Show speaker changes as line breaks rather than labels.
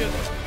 Champion.